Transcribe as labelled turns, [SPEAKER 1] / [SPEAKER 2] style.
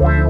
[SPEAKER 1] Wow.